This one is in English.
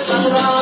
Sandra.